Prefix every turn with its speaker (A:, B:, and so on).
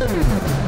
A: Música hum.